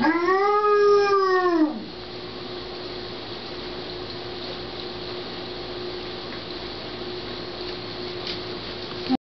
啊。